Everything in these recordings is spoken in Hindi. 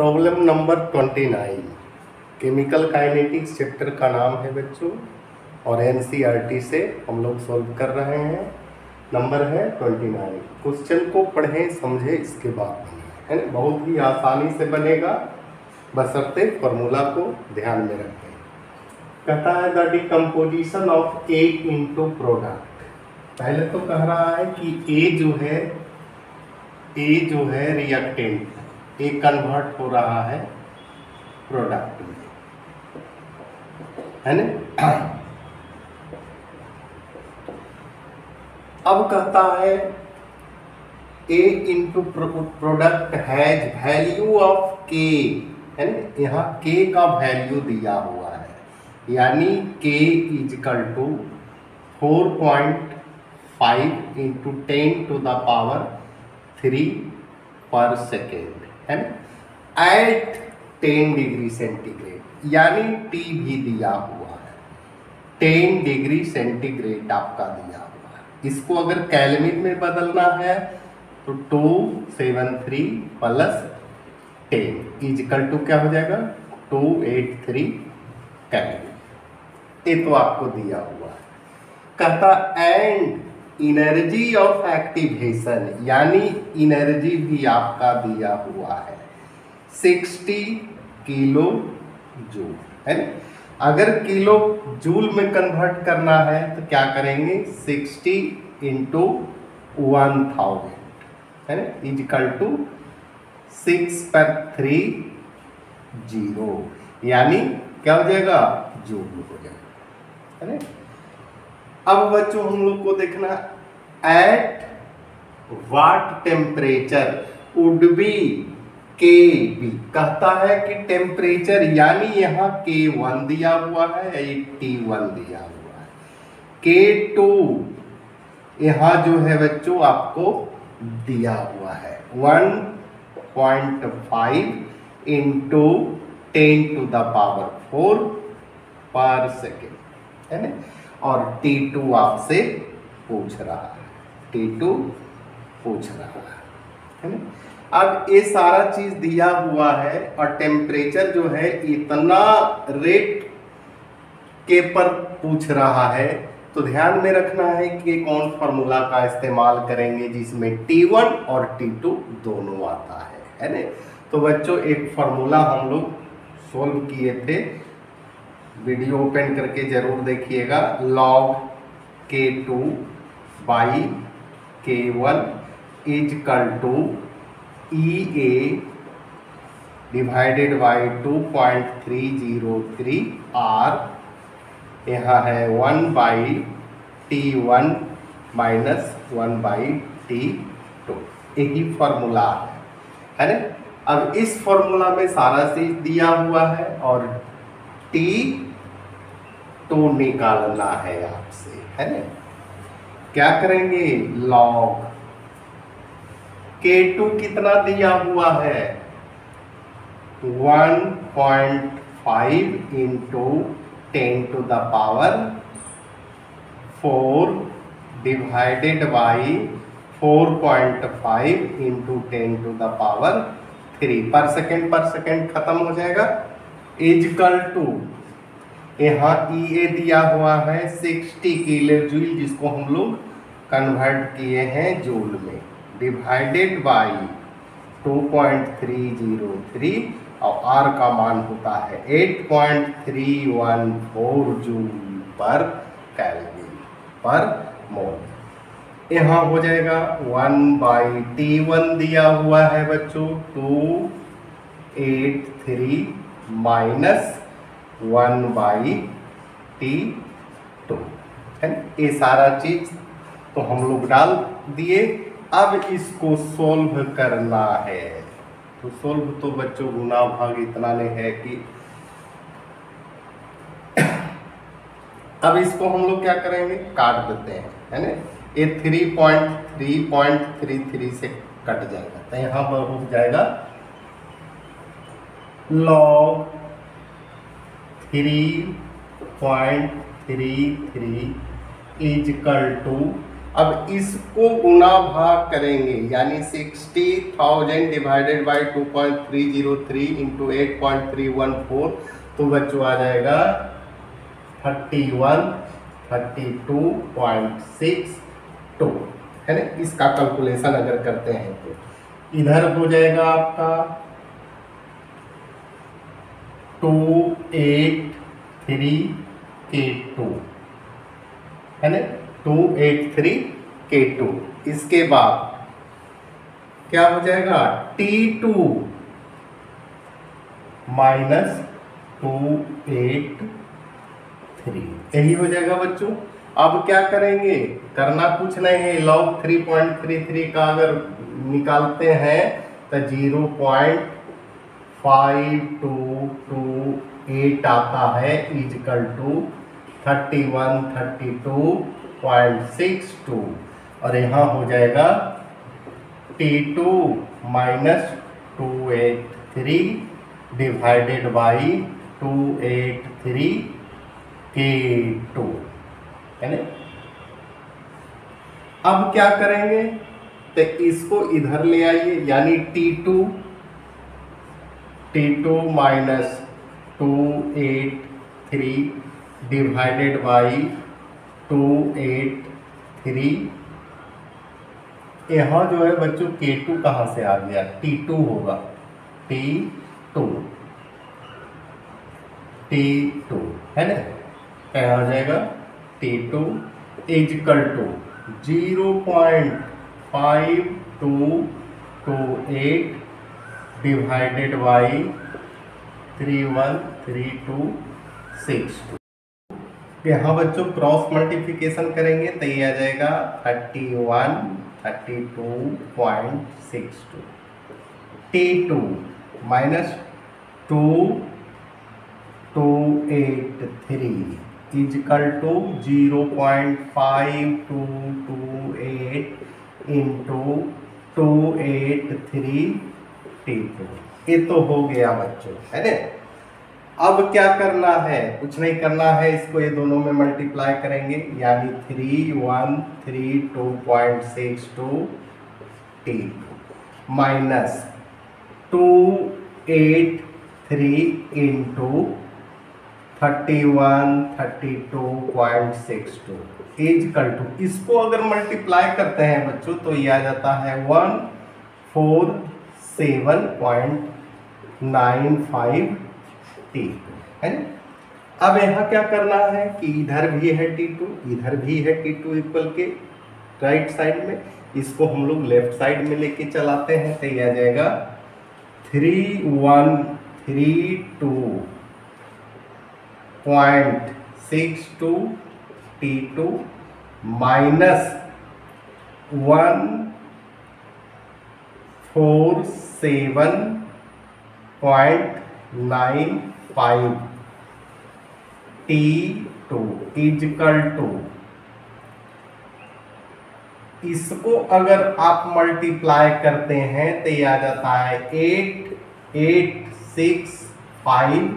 Problem number twenty nine. Chemical kinetics chapter का नाम है बच्चों, और एन से हम लोग सॉल्व कर रहे हैं। नंबर है ट्वेंटी नाइन। क्वेश्चन को पढ़ें, समझें, इसके बाद है ना? बहुत ही आसानी से बनेगा। बसरते फॉर्मूला को ध्यान में रखें। कहता है the decomposition of A into product पहले तो कह रहा है कि ए जो है ए जो है रिएक्टेंट ए कन्वर्ट हो रहा है प्रोडक्ट में। है ना? अब कहता है A into product has value of K है ना? यहाँ के का वैल्यू दिया हुआ है। यानी K is equal to four point five into ten to the power three पर सेकेंड है ना? एट टेन डिग्री सेंटीग्रेड यानी टी भी दिया हुआ है। टेन डिग्री सेंटीग्रेड आपका दिया हुआ है। इसको अगर कैलमिन में बदलना है तो two seven three plus ten is equal to क्या हो जाएगा? टू एट थ्री कैलमिन ये तो आपको दिया हुआ है। कहता एंड इनर्जी ऑफ़ एक्टिवेशन यानी इनर्जी भी आपका दिया हुआ है। 60 किलो जूल, है अगर किलो जूल में कन्वर्ट करना है तो क्या करेंगे? 60 इंटू वन थाउज़ेंड है इजकल टू सिक्स पर थ्री ज़ीरो यानी क्या हो जाएगा? जूल हो जाएगा, है ना? अब बच्चों, हम लोग को देखना at what temperature would be K be कहता है कि टेम्परेचर यानी यहाँ के वन दिया हुआ है एट्टी वन दिया हुआ है। के टू यहाँ जो है बच्चों, आपको दिया हुआ है। One point five into ten to the power four पर सेकेंड है ना? और टी टू आपसे पूछ रहा है। टी टू पूछ रहा है। है अब ये सारा चीज़ दिया हुआ है और टेम्परेचर जो है इतना रेट के पर पूछ रहा है तो ध्यान में रखना है कि कौन फॉर्मूला का इस्तेमाल करेंगे जिसमें T1 और T2 दोनों आता है। है ना? तो बच्चों, एक फार्मूला हम लोग सोल्व किए थे। वीडियो ओपन करके ज़रूर देखिएगा। लॉग के two by K one is equal to E A divided by two point three zero three R यहाँ है one by T one minus one by T two यही फॉर्मूला है। है ना? अब इस फॉर्मूला में सारा चीज़ दिया हुआ है और टी टू निकालना है आपसे, है? ना क्या करेंगे? लॉग के टू कितना दिया हुआ है? One point five into ten to the power four divided by four point five into ten to the power three पर सेकेंड पर सेकेंड खत्म हो जाएगा. इजकल टू यहाँ ई ए दिया हुआ है सिक्सटी किलो जूल जिसको हम लोग कन्वर्ट किए हैं जूल में। Divided by two point three zero और आर का मान होता है eight point three one four joule पर कैलोरी पर मोल यहाँ हो जाएगा वन बाई टी वन दिया हुआ है बच्चों two eight three minus one by T two. है ये सारा चीज़ तो हम लोग डाल दिए। अब इसको सोल्व करना है। तो सोल्व तो बच्चों गुना भाग इतना नहीं है कि अब इसको हम लोग क्या करेंगे? काट देते हैं, है ना? ये three point three point three three से कट जाएगा। तो यहाँ पर हो जाएगा log three point three three is equal to अब इसको गुना भाग करेंगे, यानी sixty thousand divided by two point three zero three into eight point three one four तो बच्चों आ जाएगा thirty one thirty two point six two है ना? इसका कैलकुलेशन अगर करते हैं तो। इधर हो जाएगा आपका टू एट थ्री के टू। है ना? टू एट थ्री के टू। इसके बाद क्या हो जाएगा? T two minus two eight three. यही हो जाएगा बच्चों। अब क्या करेंगे? करना कुछ नहीं है। Log three point three three का अगर निकालते हैं तो zero point five two two eight आता है is equal to thirty one thirty two point six two और यहाँ हो जाएगा T two minus two eight three divided by two eight three के टू है अब क्या करेंगे? तो इसको इधर ले आइए, यानी T two T two minus two eight three divided by two eight three यहाँ जो है बच्चों के टू कहाँ से आ गया? टी टू होगा। T two. T two. है ना? क्या हो जाएगा? T two is equal to zero point five two two eight divided by three one three two six two यहाँ बच्चों क्रॉस मल्टीप्लिकेशन करेंगे तो ये आ जाएगा thirty one thirty two point six two T two minus two two eight three is equal to zero point five two two eight into two eight three T two ये तो हो गया बच्चों, है ना? अब क्या करना है? कुछ नहीं करना है, इसको ये दोनों में मल्टीप्लाई करेंगे, यानी three one three two point six two T minus two eight three into thirty one thirty two point six two is equal to इसको अगर मल्टीप्लाई करते हैं बच्चों तो ये आ जाता है one four seven point nine five T है ना? अब यहाँ क्या करना है कि इधर भी है टी टू इधर भी है टी टू इक्वल के राइट साइड में। इसको हम लोग लेफ़्ट साइड में लेके चलाते हैं तो यह आ जाएगा three one three two point six two T two minus one four seven point nine five T two is equal to इसको अगर आप मल्टीप्लाई करते हैं तो यह आ जाता है eight eight six five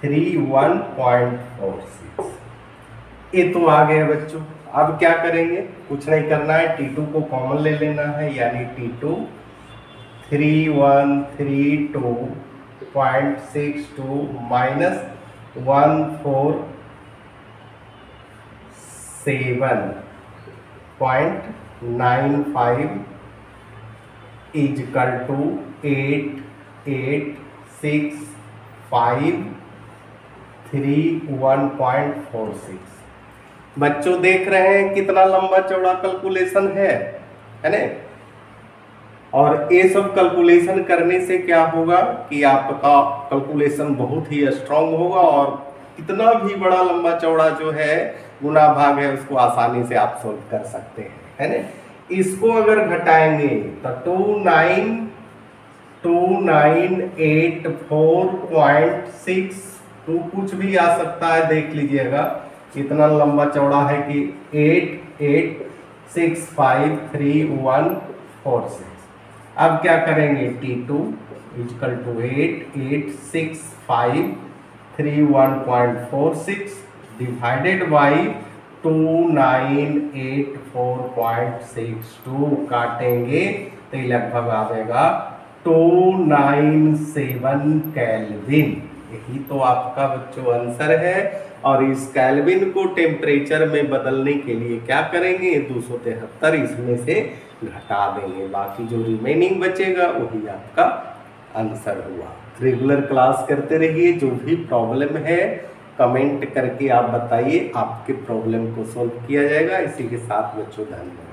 three one point four six ये तो आ गया बच्चों। अब क्या करेंगे? कुछ नहीं करना है। टी टू को कॉमन ले लेना है, यानी T two three one three two point six two minus one four seven point nine five is equal to eight eight six five three one point four six बच्चों देख रहे हैं कितना लंबा चौड़ा कैलकुलेशन है है ना? और ये सब कैलकुलेशन करने से क्या होगा कि आपका कैलकुलेशन बहुत ही स्ट्रांग होगा और कितना भी बड़ा लंबा चौड़ा जो है, गुना भाग है, उसको आसानी से आप सोल्व कर सकते हैं, है ना? इसको अगर घटाएँगे तो two nine two nine eight four point six two कुछ भी आ सकता है, देख लीजिएगा। इतना लंबा चौड़ा है कि eight eight six five three one four six अब क्या करेंगे? T two is equal to eight eight six five three one point four six divided by two nine eight four point six two काटेंगे तो लगभग आ जाएगा टू नाइन सेवन कैलविन यही तो आपका बच्चों आंसर है। और इस कैलविन को टेम्परेचर में बदलने के लिए क्या करेंगे? दो सौ तिहत्तर इसमें से घटा देंगे। बाकी जो रिमेनिंग बचेगा, वही आपका आंसर हुआ। रेगुलर क्लास करते रहिए, जो भी प्रॉब्लम है कमेंट करके आप बताइए, आपके प्रॉब्लम को सॉल्व किया जाएगा। इसी के साथ बच्चों, धन्यवाद।